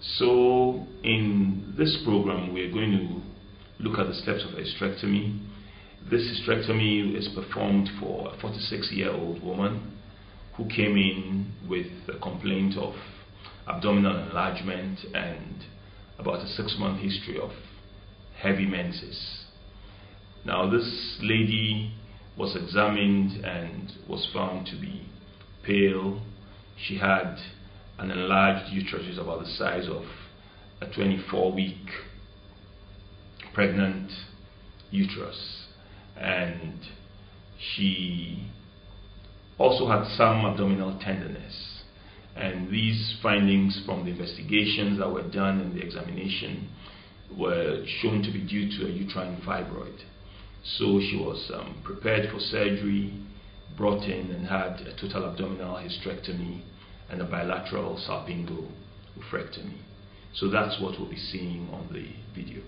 So in this program, we're going to look at the steps of hysterectomy. This hysterectomy is performed for a 46-year-old woman who came in with a complaint of abdominal enlargement and about a six-month history of heavy menses. Now this lady was examined and was found to be pale. She had an enlarged uterus is about the size of a 24 week pregnant uterus. And she also had some abdominal tenderness. And these findings from the investigations that were done in the examination were shown to be due to a uterine fibroid. So she was um, prepared for surgery brought in and had a total abdominal hysterectomy and a bilateral salpingo oophorectomy. So that's what we'll be seeing on the video.